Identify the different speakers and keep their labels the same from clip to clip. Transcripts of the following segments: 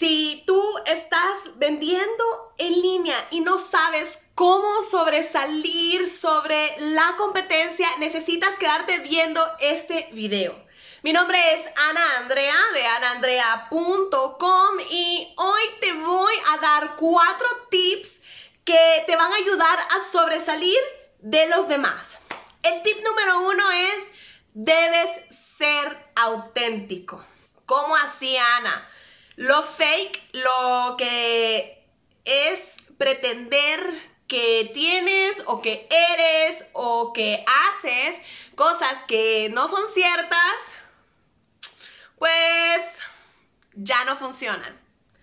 Speaker 1: Si tú estás vendiendo en línea y no sabes cómo sobresalir sobre la competencia, necesitas quedarte viendo este video. Mi nombre es Ana Andrea de anaandrea.com y hoy te voy a dar cuatro tips que te van a ayudar a sobresalir de los demás. El tip número uno es, debes ser auténtico. ¿Cómo así, Ana? Lo fake, lo que es pretender que tienes o que eres o que haces cosas que no son ciertas, pues ya no funcionan.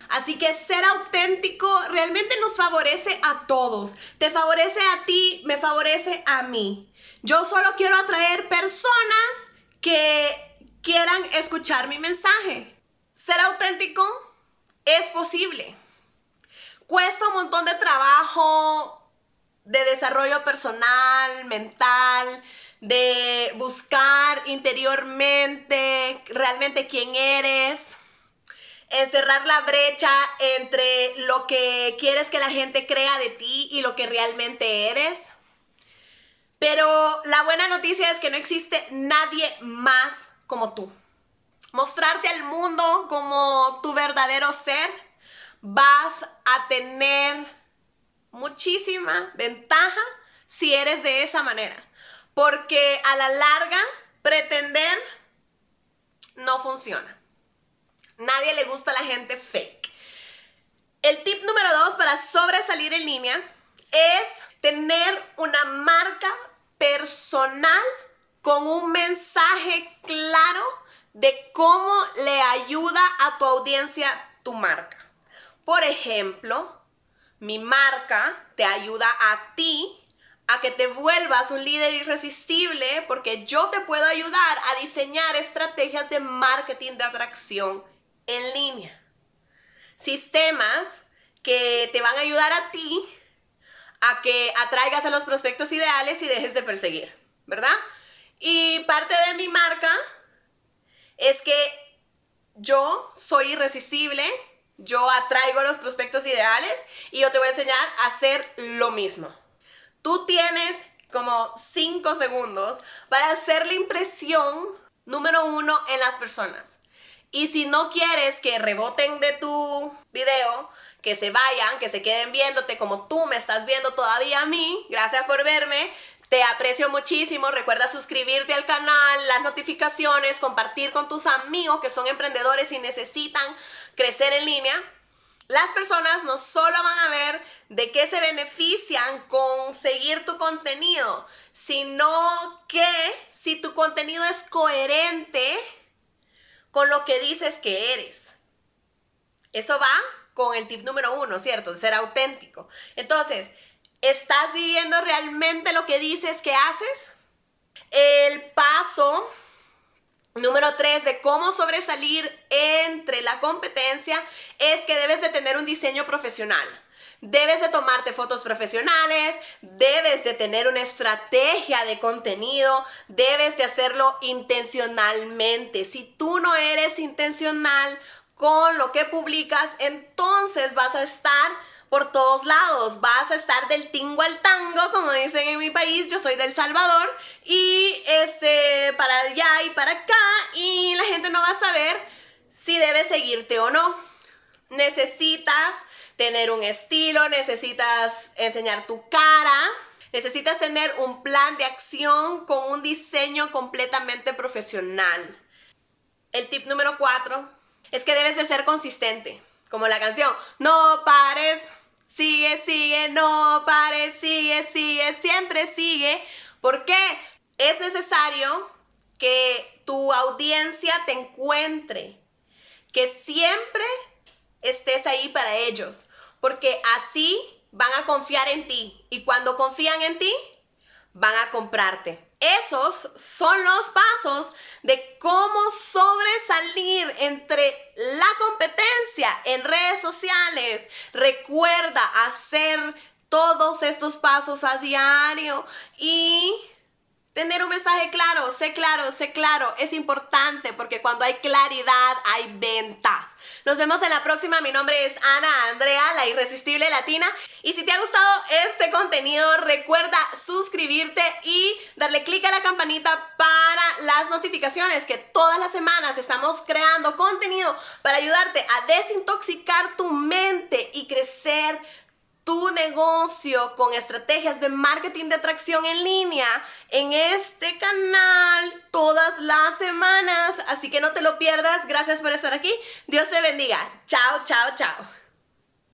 Speaker 1: Así que ser auténtico realmente nos favorece a todos. Te favorece a ti, me favorece a mí. Yo solo quiero atraer personas que quieran escuchar mi mensaje. Ser auténtico es posible. Cuesta un montón de trabajo, de desarrollo personal, mental, de buscar interiormente realmente quién eres, encerrar la brecha entre lo que quieres que la gente crea de ti y lo que realmente eres. Pero la buena noticia es que no existe nadie más como tú mostrarte al mundo como tu verdadero ser, vas a tener muchísima ventaja si eres de esa manera. Porque a la larga, pretender no funciona. Nadie le gusta a la gente fake. El tip número dos para sobresalir en línea es tener una marca personal con un mensaje claro de cómo le ayuda a tu audiencia tu marca. Por ejemplo, mi marca te ayuda a ti a que te vuelvas un líder irresistible porque yo te puedo ayudar a diseñar estrategias de marketing de atracción en línea. Sistemas que te van a ayudar a ti a que atraigas a los prospectos ideales y dejes de perseguir, ¿verdad? Y parte de mi marca es que yo soy irresistible, yo atraigo los prospectos ideales y yo te voy a enseñar a hacer lo mismo. Tú tienes como 5 segundos para hacer la impresión número uno en las personas. Y si no quieres que reboten de tu video, que se vayan, que se queden viéndote como tú me estás viendo todavía a mí, gracias por verme, te aprecio muchísimo. Recuerda suscribirte al canal, las notificaciones, compartir con tus amigos que son emprendedores y necesitan crecer en línea. Las personas no solo van a ver de qué se benefician con seguir tu contenido, sino que si tu contenido es coherente con lo que dices que eres. Eso va con el tip número uno, ¿cierto? Ser auténtico. Entonces, ¿Estás viviendo realmente lo que dices que haces? El paso número tres de cómo sobresalir entre la competencia es que debes de tener un diseño profesional. Debes de tomarte fotos profesionales, debes de tener una estrategia de contenido, debes de hacerlo intencionalmente. Si tú no eres intencional con lo que publicas, entonces vas a estar por todos lados. Vas a estar del tingo al tango, como dicen en mi país. Yo soy del Salvador. Y este, para allá y para acá. Y la gente no va a saber si debe seguirte o no. Necesitas tener un estilo, necesitas enseñar tu cara. Necesitas tener un plan de acción con un diseño completamente profesional. El tip número cuatro es que debes de ser consistente. Como la canción, no pares, Sigue, sigue, no pare, sigue, sigue, siempre sigue. Porque es necesario que tu audiencia te encuentre, que siempre estés ahí para ellos, porque así van a confiar en ti y cuando confían en ti, van a comprarte. Esos son los pasos de cómo sobresalir entre la competencia en redes sociales. Recuerda hacer todos estos pasos a diario y tener un mensaje claro, sé claro, sé claro, es importante porque cuando hay claridad hay ventas. Nos vemos en la próxima. Mi nombre es Ana Andrea, la irresistible latina. Y si te ha gustado este contenido, recuerda suscribirte y darle clic a la campanita para las notificaciones que todas las semanas estamos creando contenido para ayudarte a desintoxicar tu mente y crecer tu negocio con estrategias de marketing de atracción en línea en este canal todas las semanas. Así que no te lo pierdas. Gracias por estar aquí. Dios te bendiga. Chao, chao, chao.